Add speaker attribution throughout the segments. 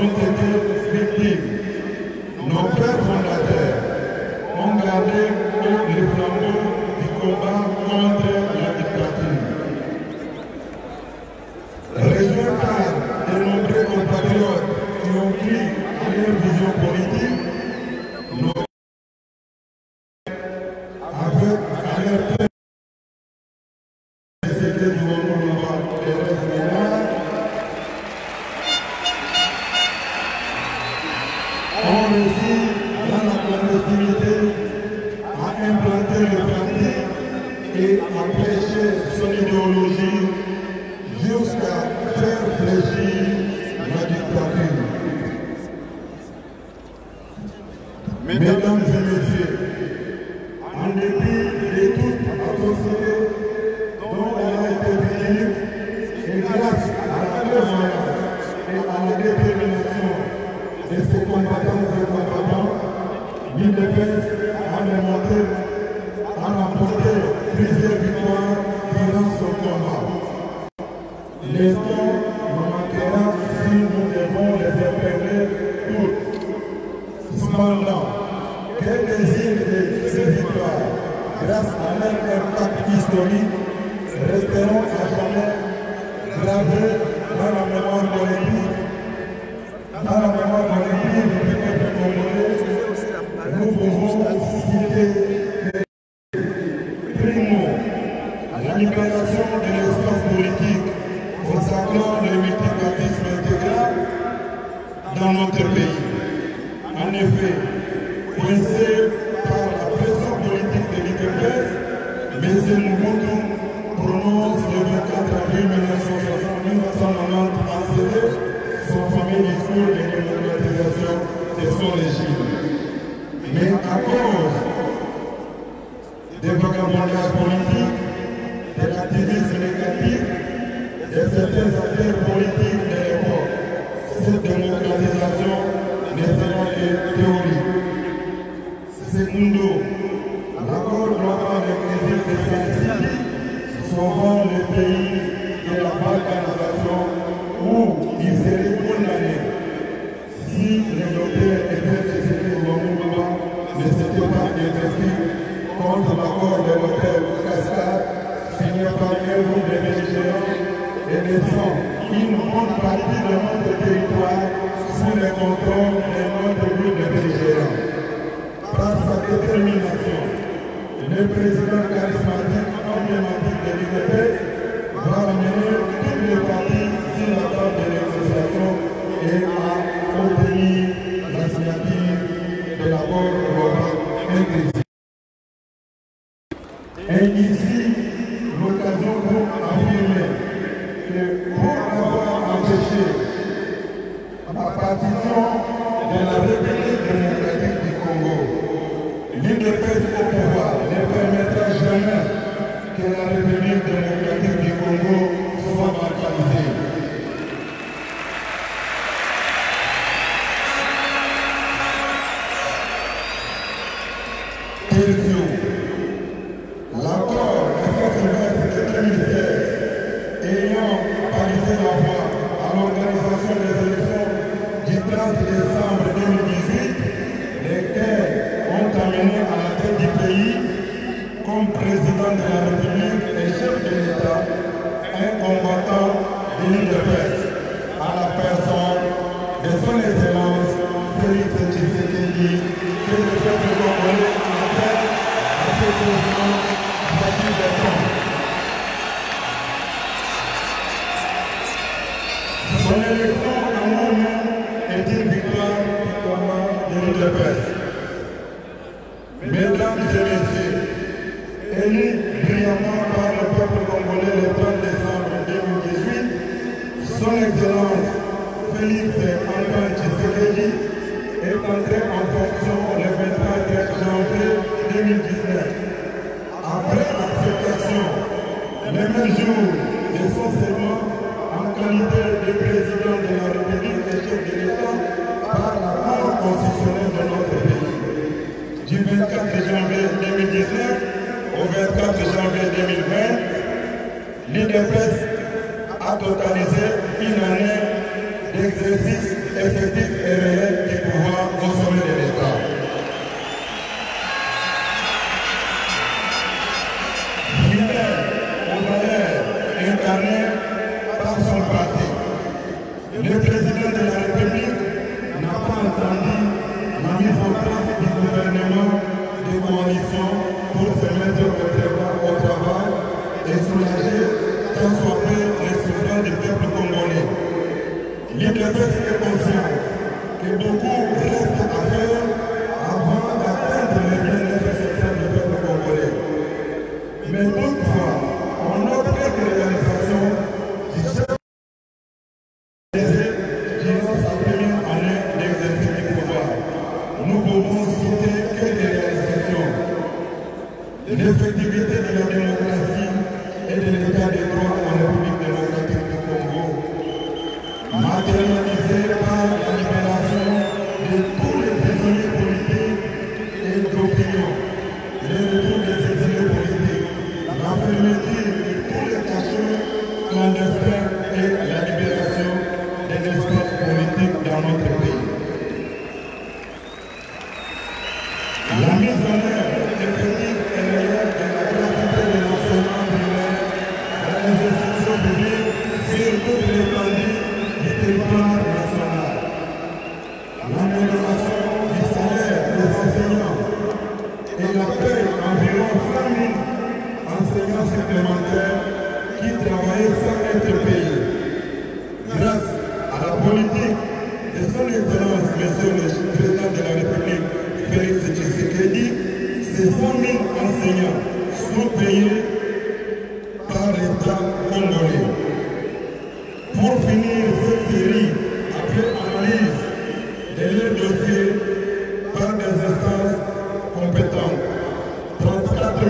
Speaker 1: ont été victimes. Nos pères fondateurs ont gardé haut les flambeaux du combat contre combattants, l'IDPS a démontré, pays. En effet, coincé par la pression politique de l'IDPS, M. Mobutu prononce le 24 avril 1990 à CD son fameux discours de démocratisation de son régime. Mais à cause des vagabondages politiques, de l'activisme négatif de certains acteurs politiques signé par un groupe de belligérants et laissant une bonne partie de notre territoire sous le contrôle de notre groupe de belligérants. Par sa détermination, le président charismatique emblématique de l'UDPS va amener tous les Question. L'accord de 2016 ayant balisé la voie à l'organisation des élections du 30 décembre 2018, lesquelles ont amené à la tête du pays, comme président de la République et chef de l'État, un combattant de l'UDPS, entrer en fonction le 24 janvier 2019. Après l'acceptation, le même jour de son serment, en qualité de président de la République et chef de l'État, par la Cour constitutionnelle de notre pays. Du 24 janvier 2019 au 24 janvier 2020, l'IDPS a totalisé une année d'exercice effectif pour se mettre au travail et soulager tant soit peu les souffrances du peuple congolais. L'IDF est consciente que beaucoup restent à faire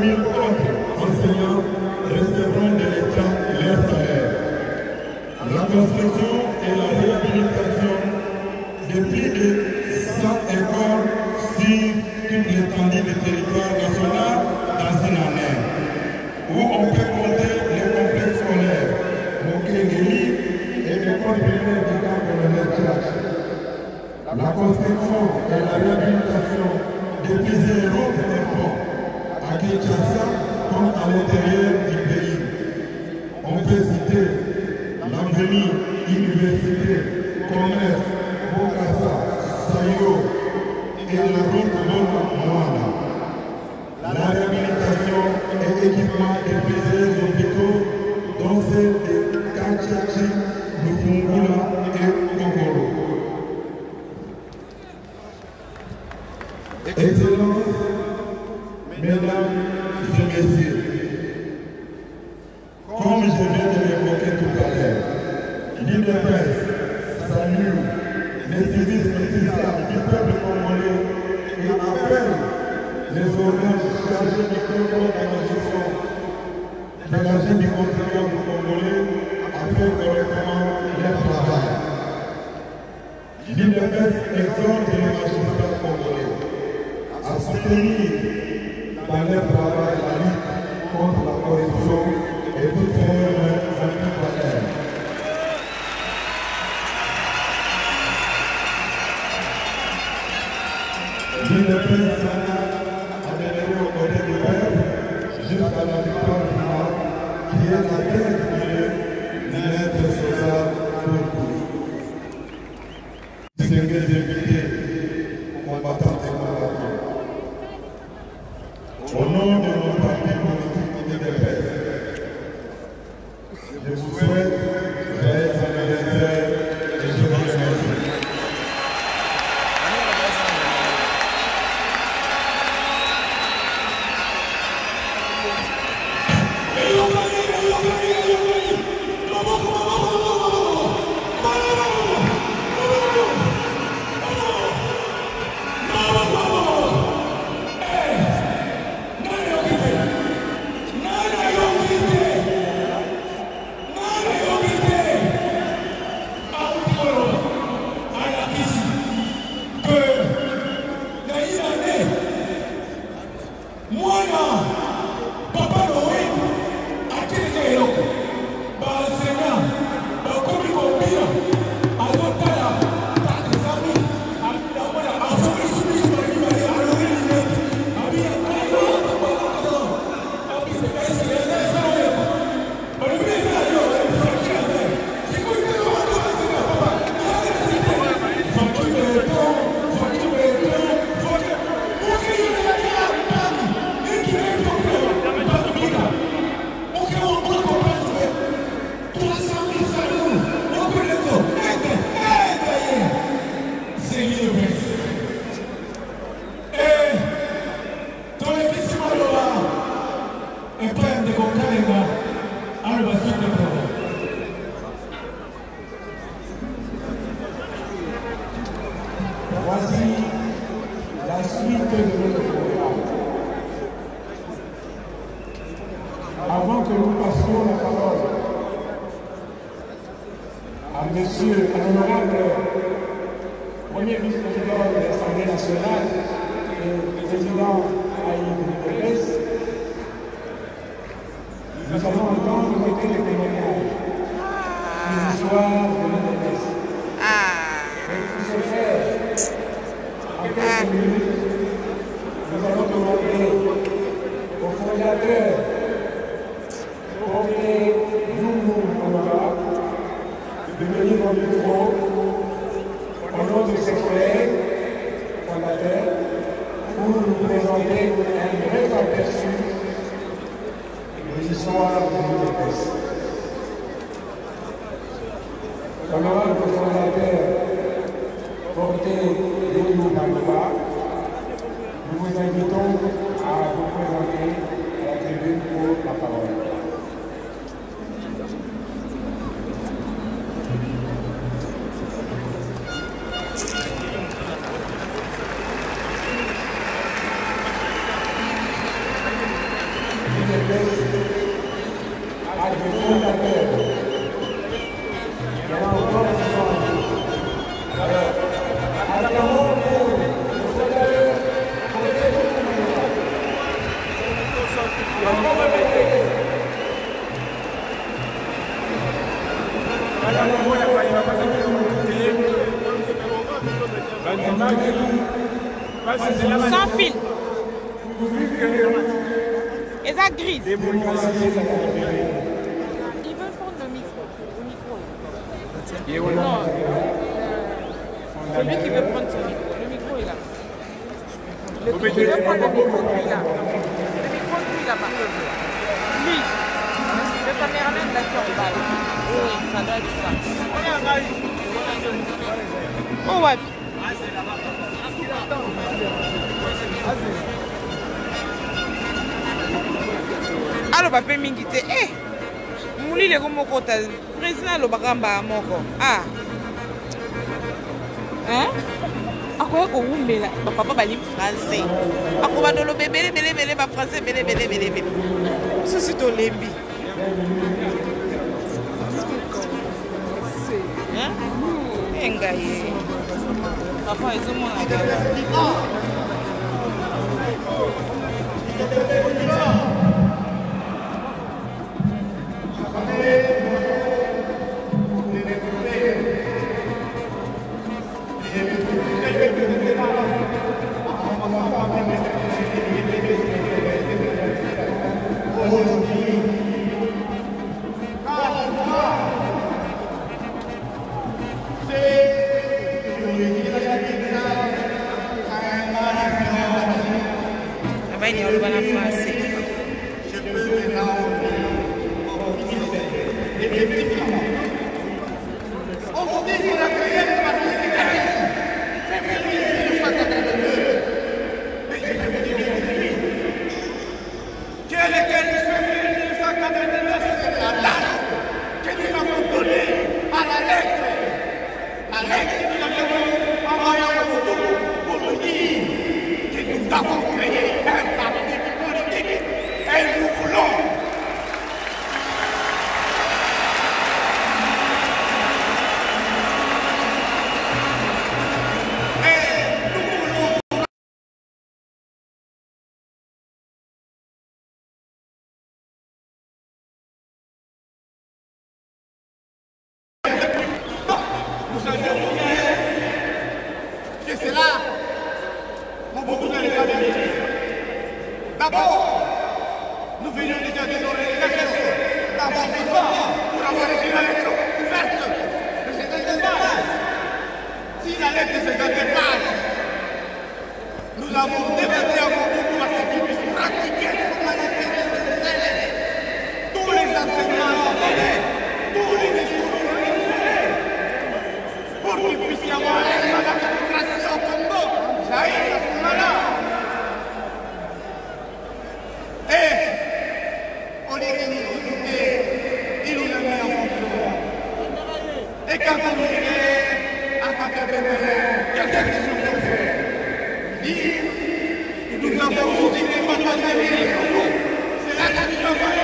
Speaker 1: 000 autres enseignants resteront de l'État leur salaire. La construction et la réhabilitation de plus de 100 écoles sur toute l'étendue du territoire national dans une année, où on peut compter les complexes scolaires, Mokengeli et l'école primaire du camp de La construction et la réhabilitation de plusieurs autres écoles à Kinshasa comme à l'intérieur du pays. On peut citer l'avenir, université, commerce, Bokassa, Sayo et la route de Moana. La réhabilitation et
Speaker 2: équipement des から、今日は消えなければ。Présenter un bref aperçu de l'histoire de l'UNES. Honorable fondateur porté Loulou Kamara, nous vous invitons
Speaker 3: Sans fil. Et ça grise. Ils veulent prendre le micro. Le micro. Non. Celui qui veut prendre son micro. Le micro est là. Le qui veut prendre le micro, lui là. Le micro, lui là-bas. Lui. Le caméraman d'accord, il va. Ouais. aloba mpe mingi te. E molileko moko ta président alobaka mbaa moko. A akoya kowumbela bapapa balimi français. Akoba toloba ebelebelebele bafrançais ebelebelebelebele mosusu tolembi
Speaker 4: 예? 인가 예. 아빠 이소문 아가. 이거. Menina crente. Na bom, No video di giocatore di calcio, da parte di qua, é quarantina certo, Roberto, le 70 mani! Sì, la lente 70 mani! Nous avons débattu avant beaucoup à ce qui puisse pratiquer sur la lente Tous les enseignements entendés, tous les discours entendés, por que puissions Nous avons continué à. C'est que nous.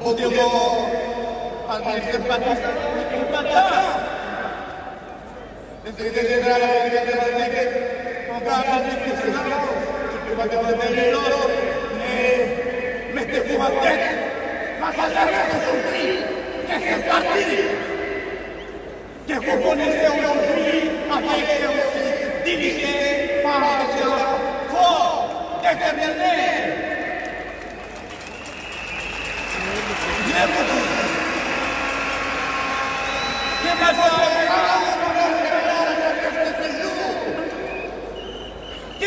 Speaker 4: potuto al parecer Batista desde que tendrá la vida de Manrique con Gabriel Díaz el que va a acabar de ver eh, más allá de este que se este partir. Que proponerse un para que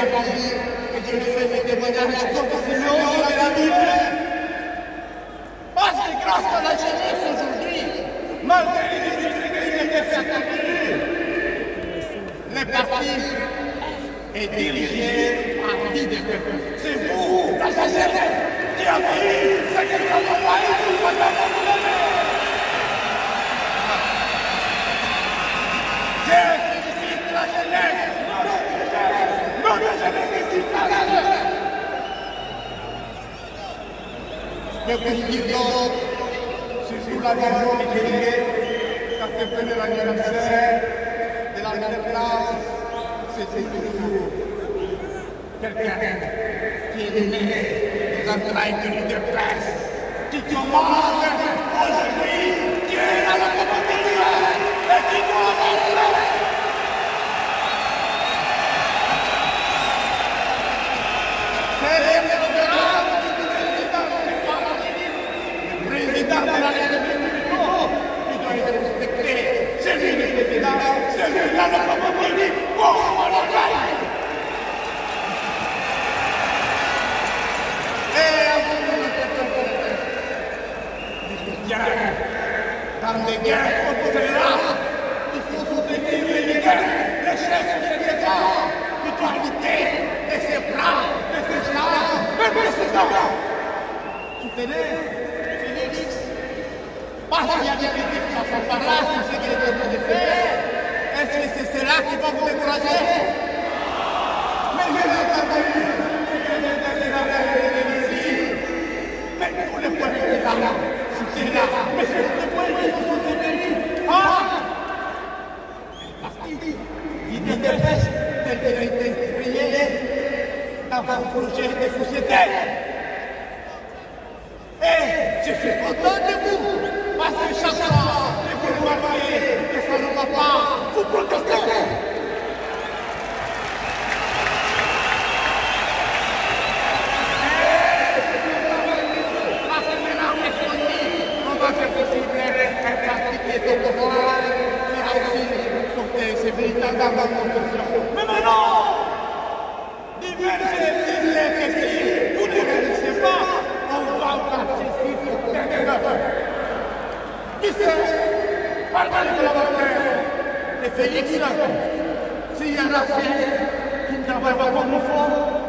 Speaker 4: pour dire que je ne fais mes témoignages de la Bible Parce que grâce à la jeunesse aujourd'hui, malgré les difficultés de certains pays, le parti est dirigé par l'idée que c'est vous, la jeunesse, qui avez eu ce que nous avons Representando Sisularia Roque, Castepene la Universidad de la Catedral, se la tragedia del pres, che tua madre fosse qui, che era la un projet de société. Et je suis content de vous, parce que chaque fois que vous remarquez que ça ne va pas, vous protestez. Uganda Compensation. Mais maintenant Vous ne réalisez pas On va Qui Parle de la. Et S'il y en a qui ne travaillent pas comme nous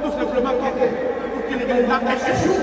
Speaker 4: tout simplement pour qu'il ne gagne pas un.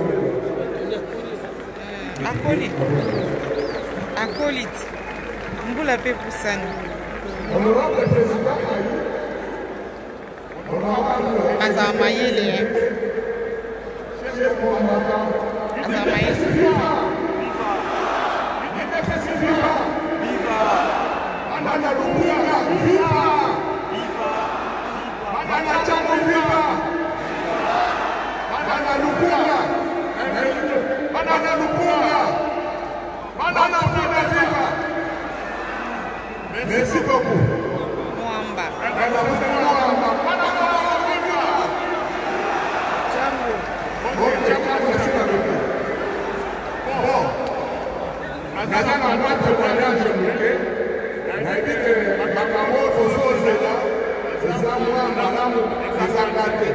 Speaker 2: akoli.
Speaker 3: Acolyte mbula mpe pusani. Azala mayele
Speaker 5: eh.
Speaker 3: azala mayele.
Speaker 5: naza na mwa témoignage moke nayebi te makambo tozozela eza mwa malamu ezanga te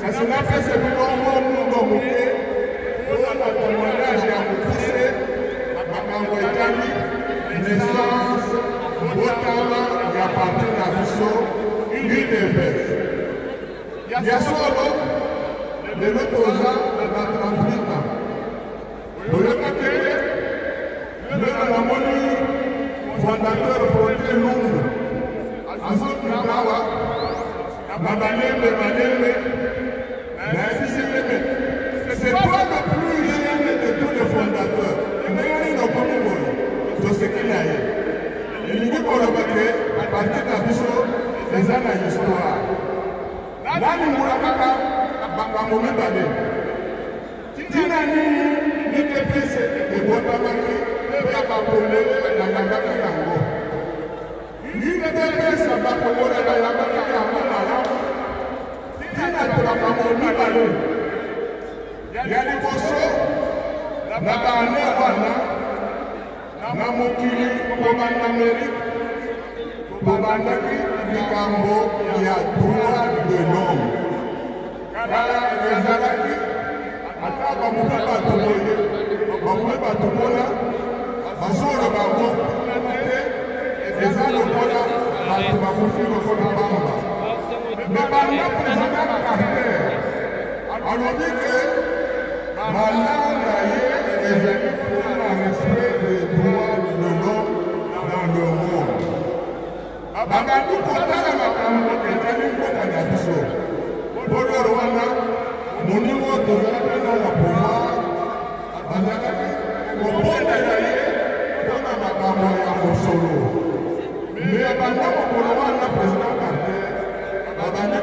Speaker 5: kasi napesa bilongo mungo moke oyo na témoignage ya mokuse makambo etali naissance botama ya parti na biso udps ya solo lelo toza na 38 azokulawa na balembe balembe nayebisi lebe c'est toi le plus jeune de tous les fondateurs. Ndenge nini okomi boye toseki na ye. Elingi koloba ke parti na biso eza na histoire. Nalingula kaka? Makambo mibale ntina nini? Mitepese ebotamaki mpe bakongole bayambaki yango mitepesa bakongole bayambaki yango malamu ntina to makambo mibale ya liboso na baane wana na mokili kobanda amerike tobandaki likambo ya droit de l'homme kala ezalaki ata bamoke bato boye bamoke bato mpona bazoloba yango te eza lokola bato bakofi lokola bamba me banda président carter alobi ke malanga ye ezali mpona respect de droit de l'homme dans le monde babandi kotala makambo ezali mboka na biso poloro wana moningo tozalaki na na pouvoir bazalaki kobondela ye mpona makambo ya mosolo me banda kokoloba na président carter. Babandi